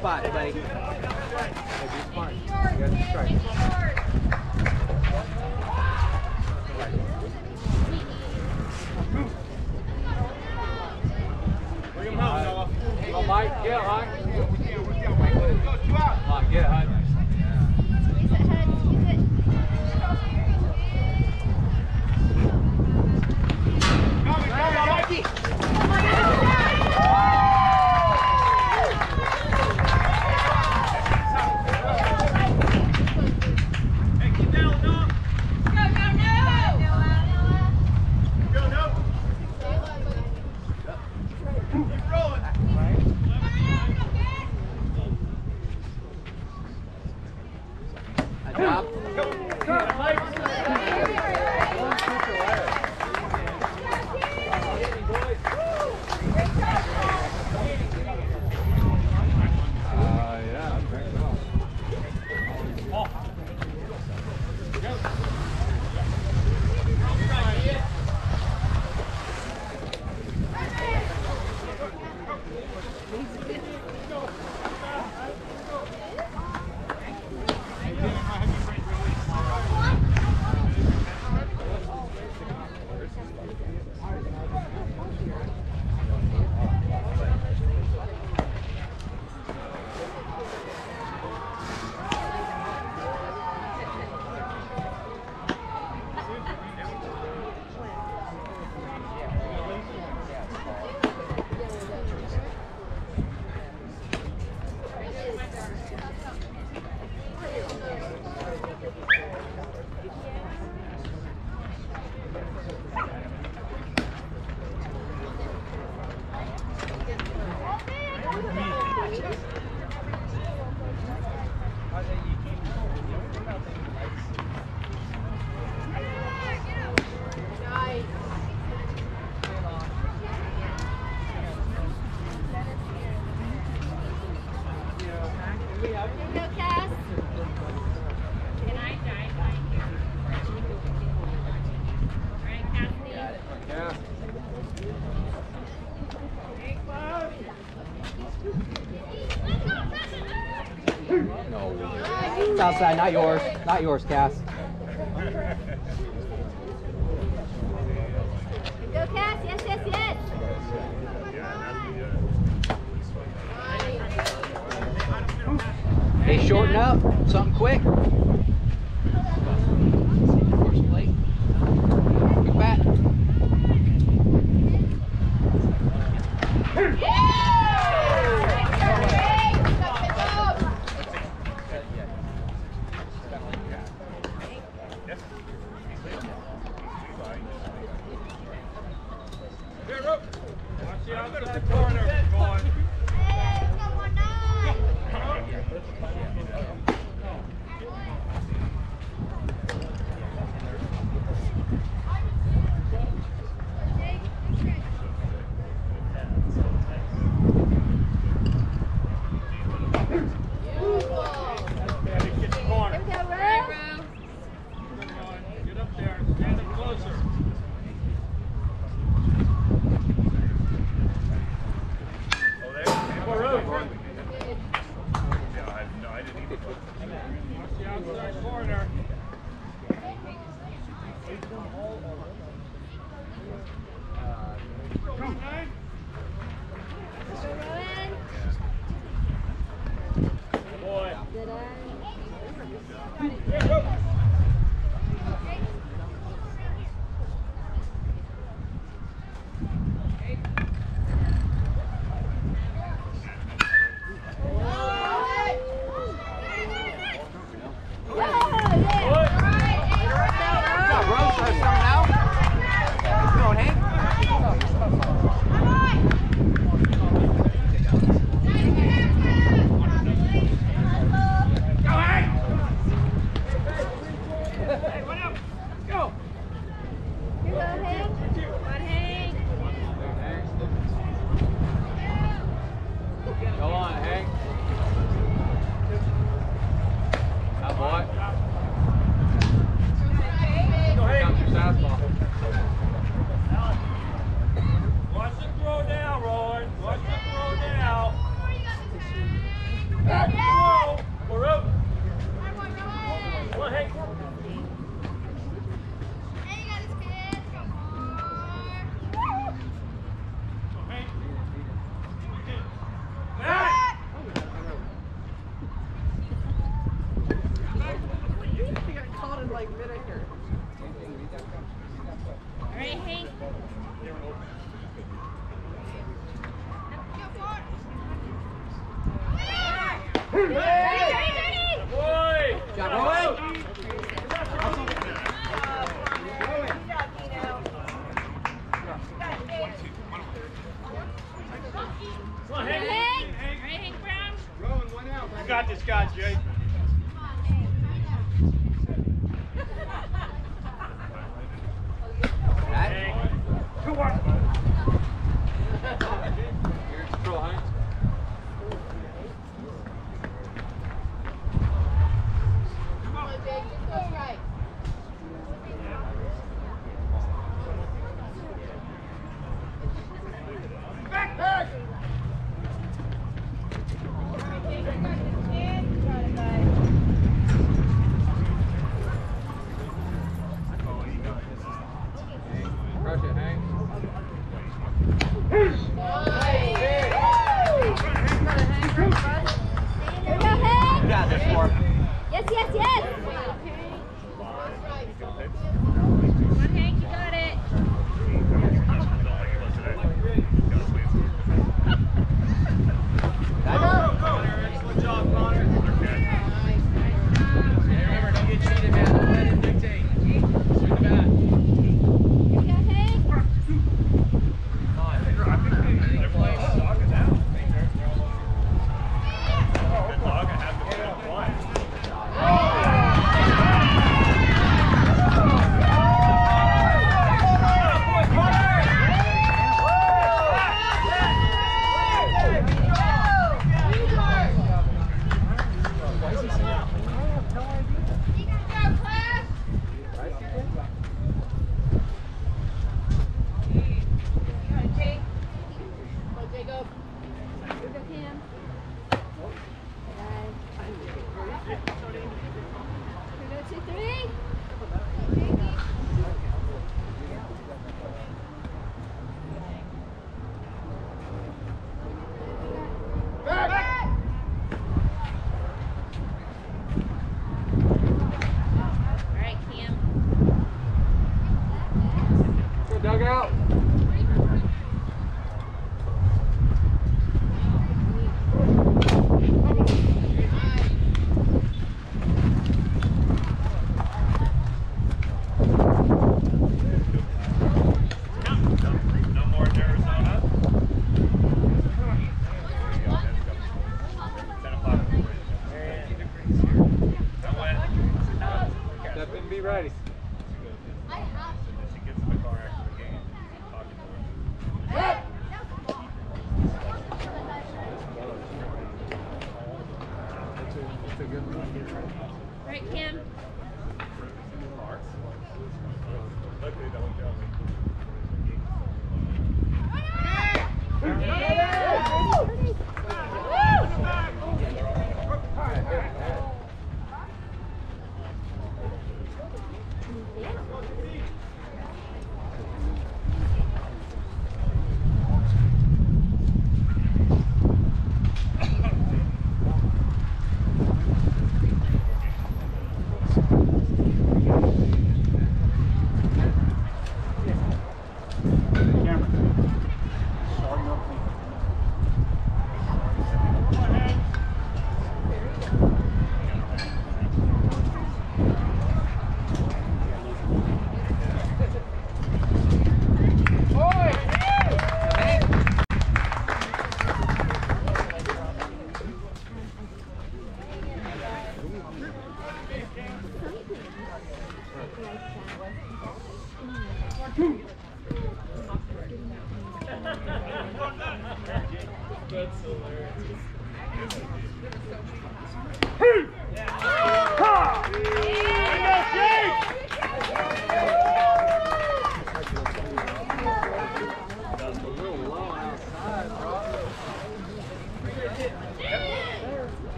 spot, buddy. You got to strike. stop not yours. Not yours, Cass.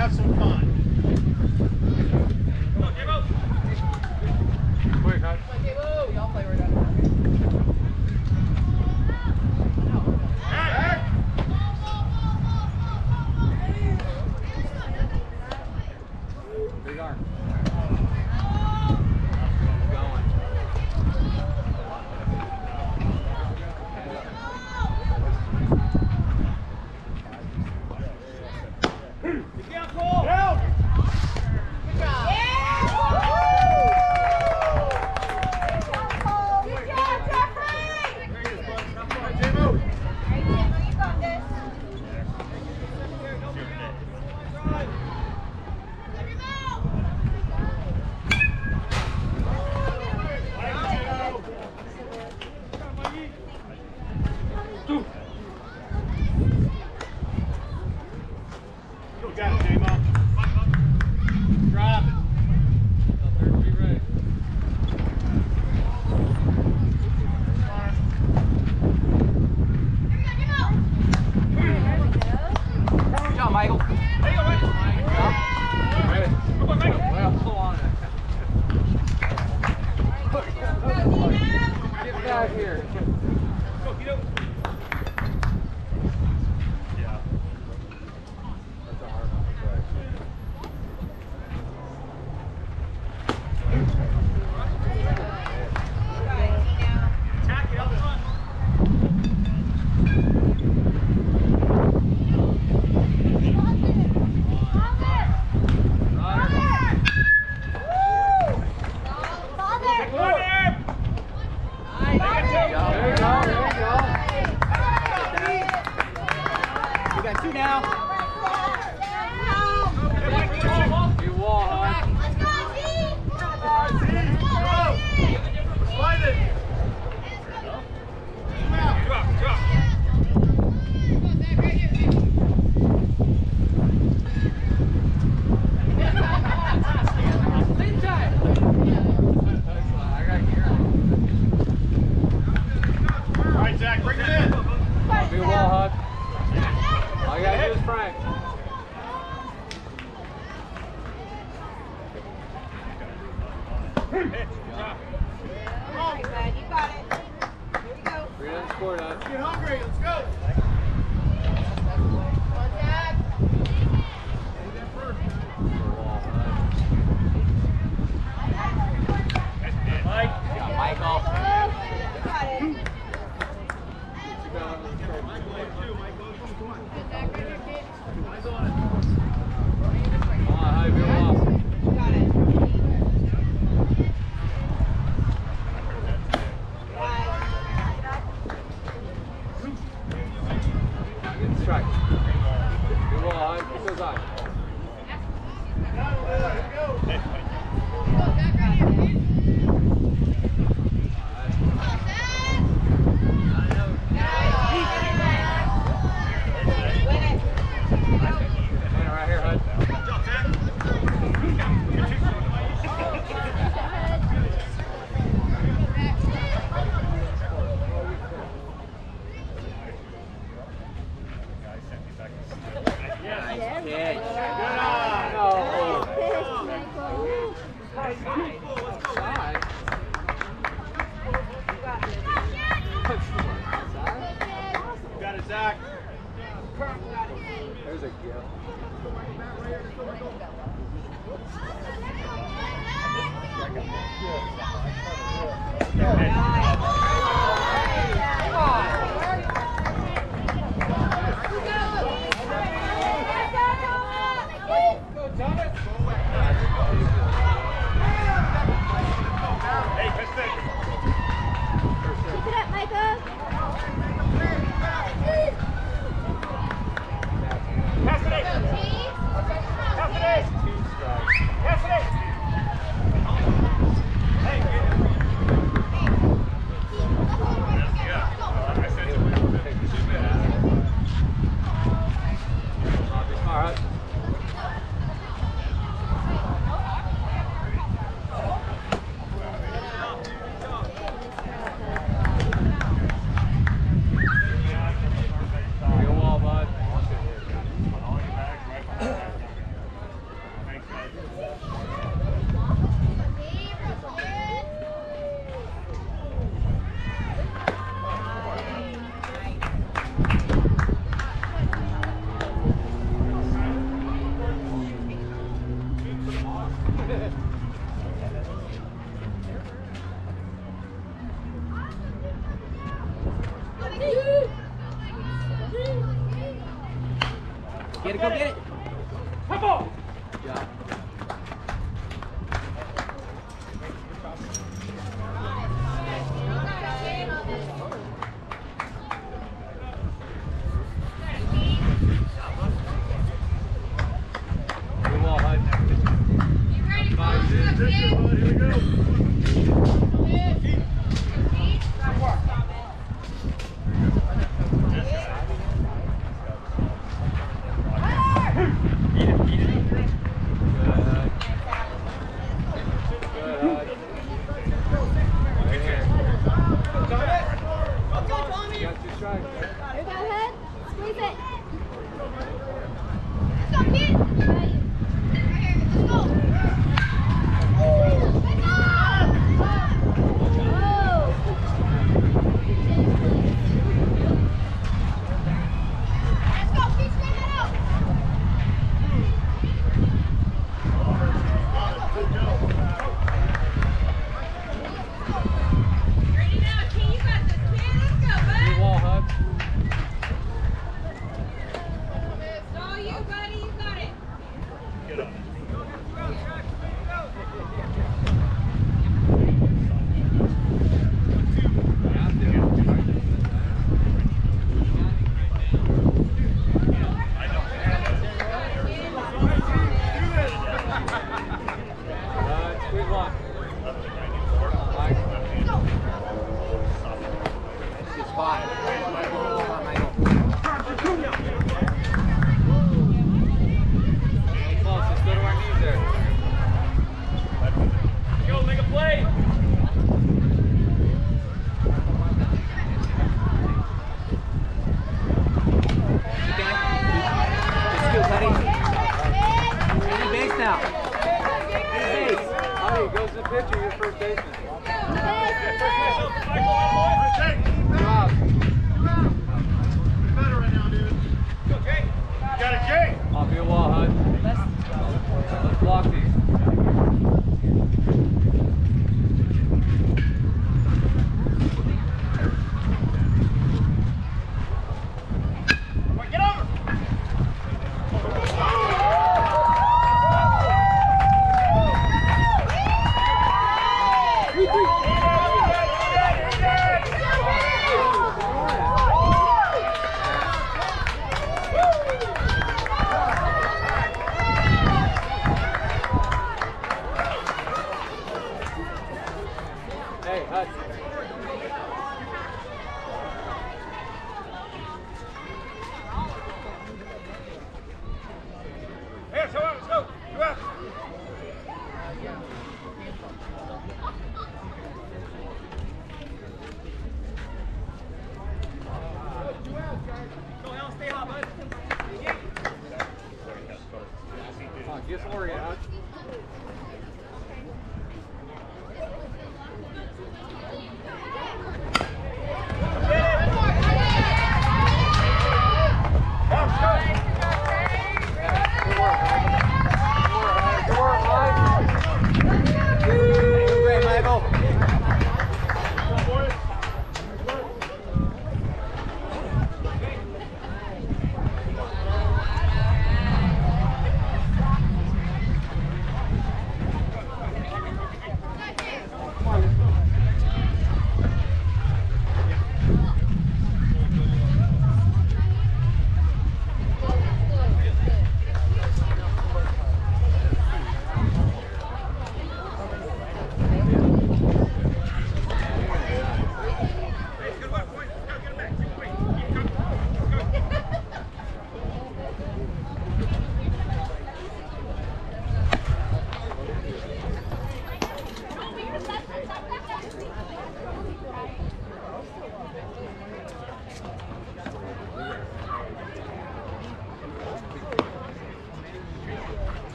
Have some fun.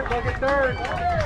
Third, look at third.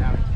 Hutch.